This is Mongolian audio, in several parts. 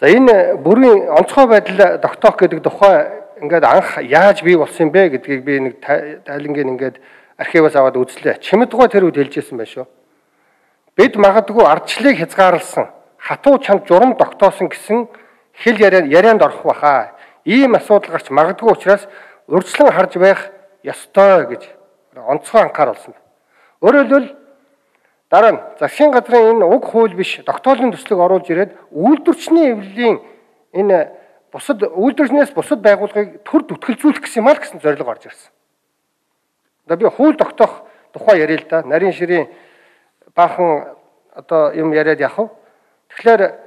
За энэ бүрийн онцгой байдал тогтоох гэдэг тухай ингээд анх яаж бий болсон бэ гэдгийг би нэг тайлангийн ингээд архиваас аваад үзлээ. Чимэдгой тэр үед хэлжсэн байх шүү. Бид магадгүй ардчлалыг хязгаарласан хатуу чанд журам тогтоосон гэсэн хэл ярианд орох баха. Ийм асуудал гарч магадгүй учраас урьдчилан харж байх ёстой гэж онцгой анхаар болсон. Өөрөөр хэлбэл дараа нь засгийн газрын энэ уг хууль биш тогтоолын төслийг оруулж ирээд үйлдвэрчний эвлэлийн энэ бусад үйлдвэрчнээс бусад байгууллагыг төр зүтгэлзүүлэх гэсэн юм аа гэсэн зорилго гарч ирсэн. Одоо би хууль тогтоох тухай яриа л да. Нарийн ширийн баахан одоо юм яриад явах. Тэгэхээр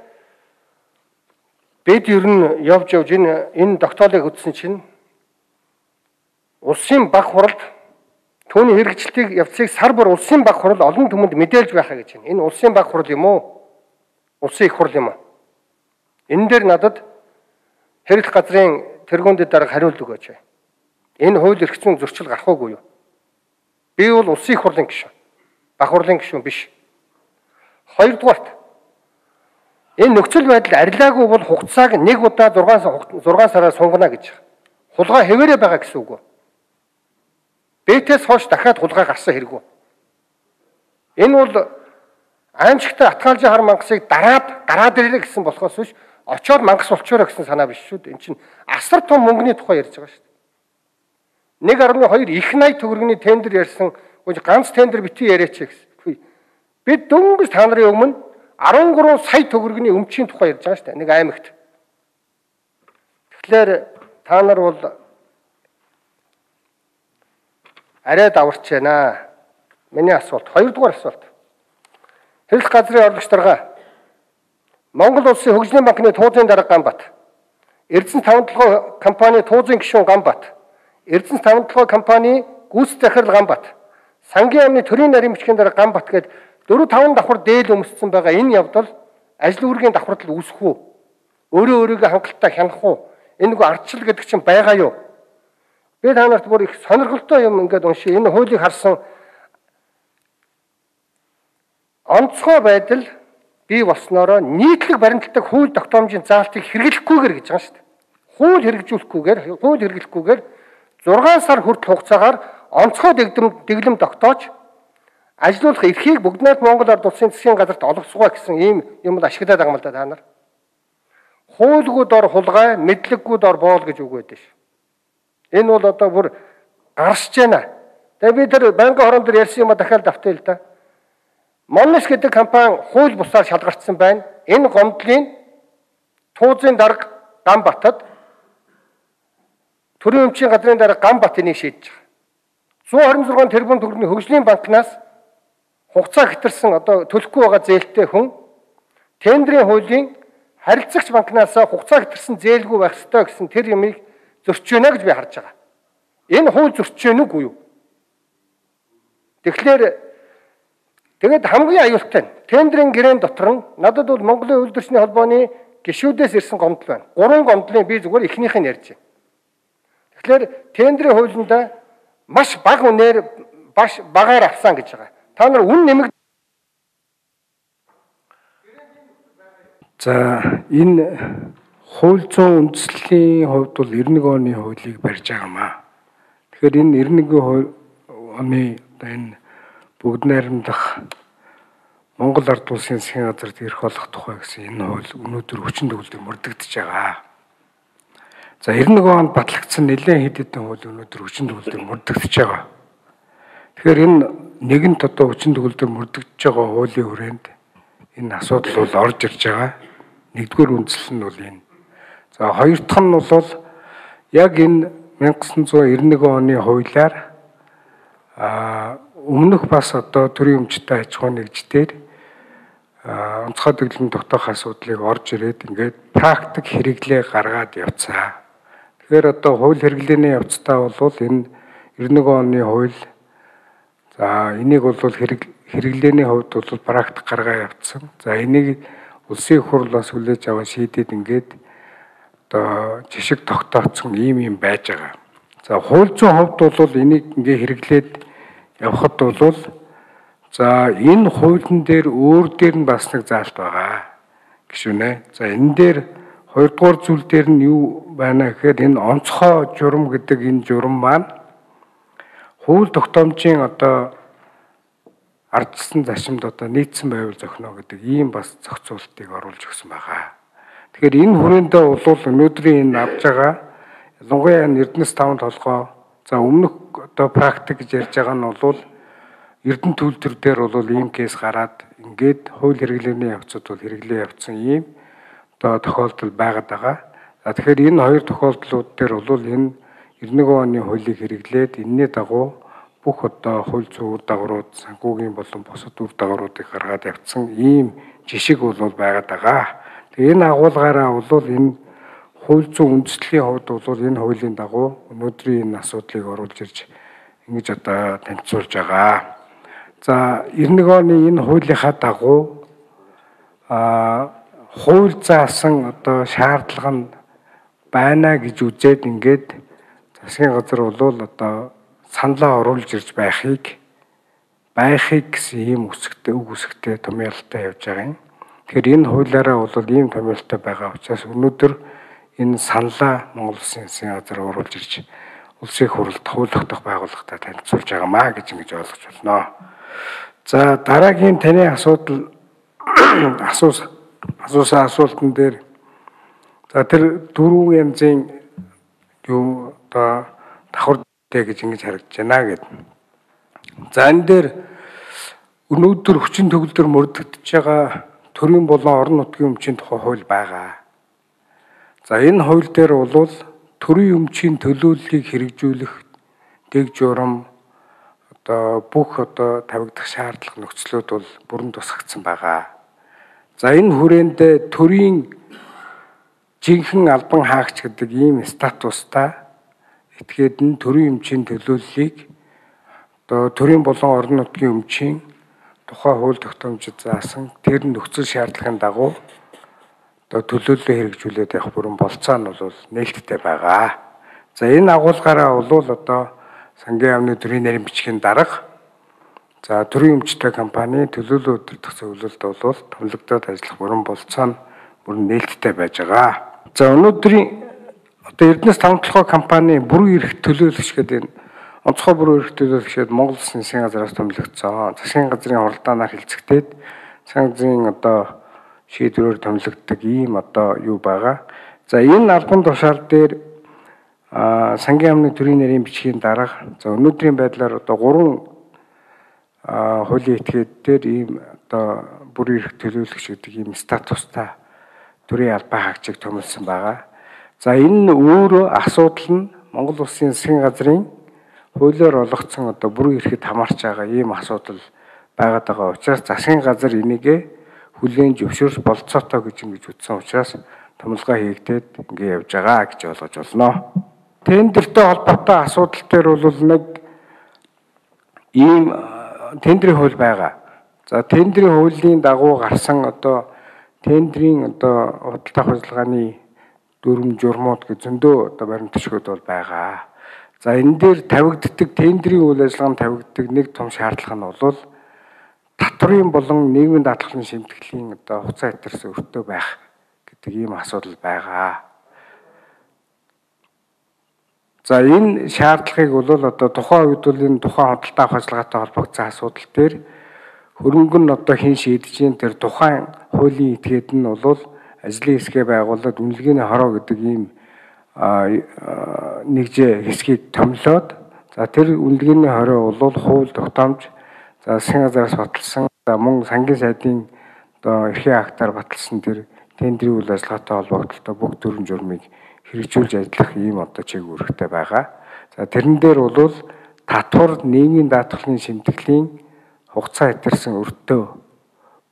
бид ер нь явж явж энэ энэ тогтоолыг хөтсөн чинь улсын баг хуралд түүний хэрэгжилтийг явцыг сар бүр улсын баг хурал олон түмэнд мэдээлж байхаа гэж байна. Энэ улсын баг хурал юм уу? Улсын их хурал юм уу? Энэ дээр надад хэрэглэх газрын тэргүүндэд дарга хариулт өгөөч. Энэ хууль эрх зүйн зөрчил гарах уугүй юу? Би бол улсын их хурлын гишүүн. Баг хурлын гишүүн биш. Хоёрдугаарт энэ нөхцөл байдал арилаагүй бол хугацааг нэг удаа 6 6 сараар сунгана гэж. Хулгай хэвээрээ байгаа гэсэн үг үү? Бэтээс хойш дахиад хулгай гарсан хэрэггүй. Энэ бол аимшигтай атгаалжийн хар мангасыг дараад гараад ирлээ гэсэн болохоос биш очоод мангас болчоорой гэсэн санаа биш шүү дээ. Энд чинь асар том мөнгөний тухай ярьж байгаа шүү дээ. 1.2 их 80 төгрөгийн тендер ярьсан ганц тендер битгий яриач гэсэн. Бид дөнгөж та нарын өмнө 13 сая төгрөгийн өмчийн тухай ярьж байгаа шүү дээ. Нэг аймагт. Тэгэхээр та нар бол арай даварч байна. Миний асуулт. Хоёрдугаар асуулт. Хэрэглэх газрын орлогч дарга Монгол улсын хөгжлийн банкны туузын дарга Ганбат, Эрдэнэс тавталгын компани туузын гишүүн Ганбат, Эрдэнэс тавталгын компани гүйцэтгэх захирал Ганбат, сангийн амны төрийн нарийн бичгийн дарга Ганбат гээд 4 5 давхар дээл өмссөн байгаа энэ явдал ажил үүргийн давхарлал үүсэх үү? Өөрөө өөрийгөө хангалттай хянах уу? Энэ нэг ардчил гэдэг чинь байгаа юу? Би та нарт бүр их сонирхолтой юм ингээд уншия. Энэ хуулийг харсан онцгой байдал бий болсноороо нийтлэг баримтлагдаг хууль тогтоомжийн заалтыг хэрэглэхгүйгээр гэж байгаа шүү дээ. Хууль хэрэгжүүлэхгүйгээр, хууль хэрэглэхгүйгээр 6 сар хүртэл хугацаагаар онцгой дэглэм дэглэм тогтоож ажилуулах эрхийг бүгд найрамд Монгол ард улсын засгийн газарт олгосгоо гэсэн ийм юмд ашиглаад байгаа юм л да та нар. Хуулгүй дор хулгай, мэдлэггүй дор боол гэж үг байдаг ш. Энэ бол одоо бүр гарсж байна. Тэгээ би тэр банкны хорон дээр ярьсан юм а дахиад давтъя л да. Моннес гэдэг компани хууль бусаар шалгартсан байна. Энэ гомдлын туузын дарга Ганбатад төрийн өмчийн газрын дарга Ганбатны шийдэж байгаа. 126 тэрбум төгрөгийн хөгжлийн банкнаас хугацаа хэтэрсэн одоо төлөхгүй байгаа зээлтэй хүн тендерийн хуулийн харилцагч банкнаас хугацаа хэтэрсэн зээлгүй байх ёстой гэсэн тэр юмыг зөрчиж байна гэж би харж байгаа. Энэ хууль зөрчиж байна уу юу? Тэгэхээр тэгээд хамгийн аюултай нь тендерийн гэрээн дотор нь надад бол Монголын үйлдвэрчний холбооны гишүүдээс ирсэн гомдол байна. Гурван гомдлын би зүгээр эхнийх нь ярьж байна. Тэгэхээр тендерийн хуулинд маш бага үнээр баш багаар авсан гэж байгаа. Та нар үн нэмэг За энэ хууль зүйн үндэслэлийн хувьд бол 91 оны хуулийг барьж байгаамаа. Тэгэхээр энэ 91 оны одоо энэ бүгд найрамдах Монгол ард улсын засгийн газарт ирэх болох тухай гэсэн энэ хууль өнөөдөр хүчин төгөлдөр мөрдөгдөж байгаа. За 91 онд батлагдсан нэлээд хэд хэдэн хууль өнөөдөр хүчин төгөлдөр мөрдөгдөж байгаа. Тэгэхээр энэ нэгэнт одоо хүчин төгөлдөр мөрдөгдөж байгаа хуулийн хүрээнд энэ асуудал бол орж ирж байгаа. Нэгдүгээр үндсэл нь бол энэ. За хоёр дахь нь бол яг энэ 1991 оны хуулиар а өмнөх бас одоо төрийн өмчтэй аж ахуйн нэгждэр онцгой дэглэм дотоох асуудлыг орж ирээд ингээд практик хэрэглээ гаргаад явцгаа. Тэгэхээр одоо хууль хэрэглээний явцдаа бол энэ 91 оны хууль За энийг бол хэрэг хэрэглээний хувьд бол практик гаргаа явцсан. За энийг улсын хурл бас хүлээж аваа шийдээд ингээд одоо жишг тогтооцсон ийм юм байж байгаа. За хууль зүйн хувьд бол энийг ингээ хэрэглээд явхад бол за энэ хуулийн дээр өөр дээр нь бас нэг заалт байгаа гişүнэ. За энэ дээр Хоёрдугаар зүйл дээр нь юу байна гэхээр энэ онцгой журам гэдэг энэ журам маань хууль тогтоомжийн одоо ардчсан зашимд одоо нийцсэн байвал зохино гэдэг ийм бас зохицуултыг оруулж өгсөн байгаа. Тэгэхээр энэ хүрээндээ бол өнөөдрийн энэ авж байгаа ялангуяа Эрдэнэс таван толгой за өмнөх одоо практик гэж ярьж байгаа нь бол Эрдэнэ төлтөр дээр бол ийм кейс гараад ингээд хууль хэрэглээний явцад бол хэрэглээ явцсан ийм одоо тохиолдол байгаад байгаа. За тэгэхээр энэ хоёр тохиолдлууд дээр бол энэ 91 оны хуулийг хэрэглээд энэний дагуу бүх одоо хууль зүйн үр дагаврууд, санхүүгийн болон бусад үр дагавруудыг гаргаад явцсан ийм жишг бол байгаад байгаа. Тэгээ энэ агуулгаараа бол энэ хууль зүйн үндэслэлийн хувьд бол энэ хуулийн дагуу өнөөдрийн энэ асуудлыг оруулж ирж ингэж одоо танилцуулж байгаа. За 91 оны энэ хуулийнхаа дагуу а хууль заасан одоо шаардлага нь байна гэж үзээд ингээд засгийн газар бол одоо саналаа оруулж ирж байхыг байхыг гэсэн ийм үсгтэй үг үсгтэй томьёолтой явж байгаа юм. Тэгэхээр энэ хуулиараа бол ийм томьёолтой байгаа учраас өнөөдөр энэ саналаа Монгол Улсын засгийн газар оруулж ирж улсын хурлд хууль тогтоох байгууллагатай танилцуулж байгаамаа гэж ингэж ойлгож байна. За дараагийн таны асуудал асуус асуусан асуултан дээр за тэр дөрвөн янзын юу одоо давхар дээ гэж ингэж харагдаж байна гэд. За энэ дээр өнөөдөр хүчин төгөлдөр мөрдөгдөж байгаа төрийн болон орон нутгийн өмчийн тухай хууль байгаа. За энэ хууль дээр бол төрийн өмчийн төлөөллийг хэрэгжүүлэх дэг журам одоо бүх одоо тавигдах шаардлага нөхцлүүд бол бүрэн тусгагдсан байгаа. За энэ хүрээндээ төрийн жинхэнэ албан хаагч гэдэг ийм статустай Этгээд нь төрийн өмчийн төлөөллийг одоо төрийн болон орон нутгийн өмчийн тухай хууль тогтоомжид заасан тэр нөхцөл шаардлагын дагуу одоо төлөөллөө хэрэгжүүлээд явах бүрэн болцоо нь бол нээлттэй байгаа. За энэ агуулгаараа бол одоо сангийн амны төрийн нарийн бичгийн дарга за төрийн өмчтэй компани төлөөлөл өдөртөх зөвлөлд бол томлогдоод ажиллах бүрэн болцоо нь бүрэн нээлттэй байж байгаа. За өнөөдрийн Одоо Эрдэнэс тавталхой компани бүрэн эрх төлөөлөгч гэдэг энэ онцгой бүрэн эрх төлөөлөгчд Монгол Улсын засгийн газраас томилогдсон. Засгийн газрын хуралдаанаар хилцэгдээд засгийн газрын одоо шийдвэрээр томилогддог ийм одоо юу байгаа. За энэ албан тушаал дээр а сангийн амны төрийн нарийн бичгийн дарга за өнөөдрийн байдлаар одоо гурван хуулийн этгээд дээр ийм одоо бүрэн эрх төлөөлөгч гэдэг ийм статустай төрийн албан хаагчийг томилсон байгаа. За энэ нь өөрөө асуудал нь Монгол Улсын засгийн газрын хуулиар олгогдсон одоо бүрэн эрхэд хамаарч байгаа ийм асуудал байгаад байгаа учраас засгийн газар энийг хүлээн зөвшөөрч болцоотой гэж ингэж үтсэн учраас томилгоо хийгдээд ингэ явж байгаа гэж ойлгож болно. Тендертэй холбоотой асуудал дээр бол нэг ийм тендерийн хууль байгаа. За тендерийн хуулийн дагуу гарсан одоо тендерийн одоо худалдаа ажиллагааны дүрм журмууд гэж зөндөө одоо баримт төшгөд бол байгаа. За энэ дээр тавигддаг тендерийн үйл ажиллагаанд тавигддаг нэг том шаардлага нь бол татврын болон нийгмийн даатгалын шимтгэлийн одоо хуцаа хэтэрс өртөө байх гэдэг ийм асуудал байгаа. За энэ шаардлагыг бол одоо тухайн үед бол энэ тухайн худалдаа авах ажиллагаатай холбогдсон асуудал дээр хөрөнгө нь одоо хэн шийдэж чинь тэр тухайн хуулийн этгээд нь бол ажлын хэсгээ байгуулад үнэлгээний хороо гэдэг ийм нэгжээ хэсгийг томлоод за тэр үнэлгээний хороо бол хууль тогтоомж за засгийн газраас баталсан за мөн сангийн сайдын одоо эрхийн актаар баталсан тэр тендерийн үйл ажиллагаатай холбогдлолтой бүх төрлийн журмыг хэрэгжүүлж ажиллах ийм одоо чиглэл үүрэгтэй байгаа. За тэрэн дээр бол татвар нийгмийн даатгалын шимтгэлийн хугацаа хэтэрсэн өртөө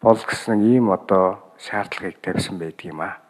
бол гэсэн ийм одоо шаардлагыг тавьсан байдаг юм аа.